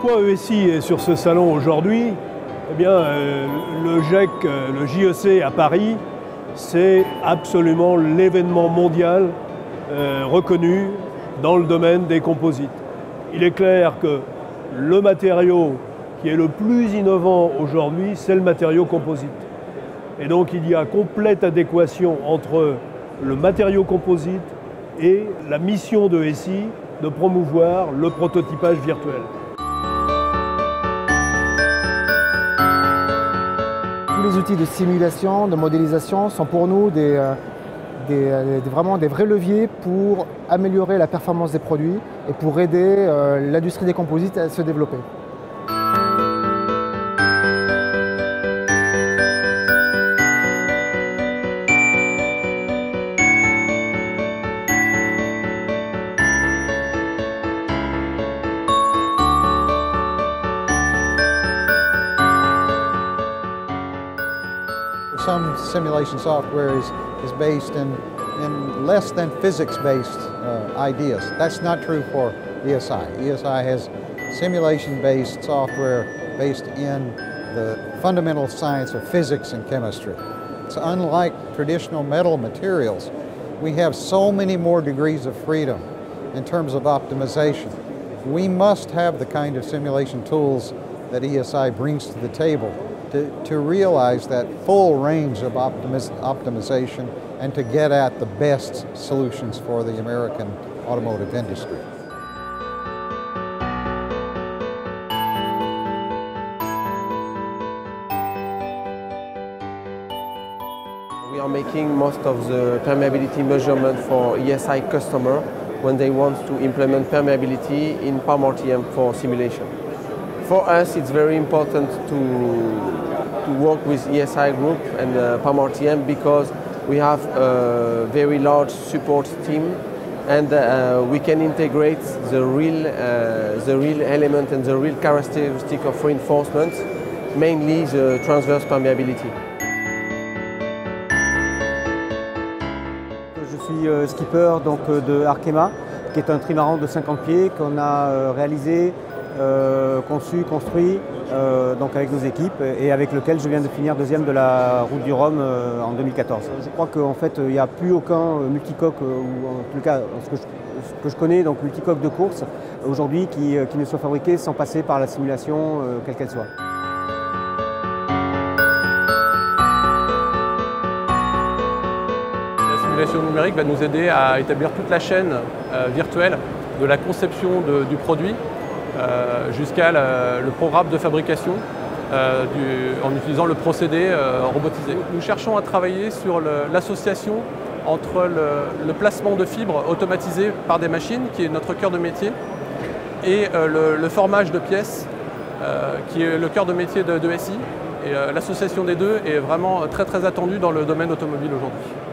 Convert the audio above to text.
Pourquoi ESI est sur ce salon aujourd'hui? Eh bien, euh, le GEC, euh, le JEC à Paris, c'est absolument l'événement mondial euh, reconnu dans le domaine des composites. Il est clair que le matériau qui est le plus innovant aujourd'hui, c'est le matériau composite. Et donc il y a complète adéquation entre le matériau composite et la mission de SI de promouvoir le prototypage virtuel. Les outils de simulation, de modélisation sont pour nous des, euh, euh, vraiment des vrais leviers pour améliorer la performance des produits et pour aider euh, l'industrie des composites à se développer. Some simulation software is, is based in, in less than physics-based uh, ideas. That's not true for ESI. ESI has simulation-based software based in the fundamental science of physics and chemistry. It's unlike traditional metal materials, we have so many more degrees of freedom in terms of optimization. We must have the kind of simulation tools that ESI brings to the table to, to realize that full range of optimiz optimization and to get at the best solutions for the American automotive industry. We are making most of the permeability measurement for ESI customer when they want to implement permeability in RTM for simulation. For us, it's very important to, to work with ESI Group and uh, RTM because we have a very large support team and uh, we can integrate the real, uh, the real element and the real characteristic of reinforcement, mainly the transverse permeability. Je suis euh, skipper donc, euh, de Arkema, qui est un trimaran de 50 pieds qu'on a euh, réalisé euh, conçu, construit euh, donc avec nos équipes et avec lequel je viens de finir deuxième de la route du Rhum euh, en 2014. Je crois qu'en fait il n'y a plus aucun multicoque, ou en tout cas ce que je, connais, donc multicoque de course aujourd'hui qui, ne soit fabriqué sans passer par la simulation quelle qu'elle soit. La simulation numérique va nous aider à établir toute la chaîne virtuelle de la conception du produit jusqu'à le programme de fabrication euh, en utilisant le procédé euh, robotisé. Nous cherchons à travailler sur l'association entre le, placement de fibres automatisé par des machines, qui est notre cœur de métier, et le, formage de pièces, qui est le cœur de métier de, de SI. Et l'association des deux est vraiment très très attendue dans le domaine automobile aujourd'hui.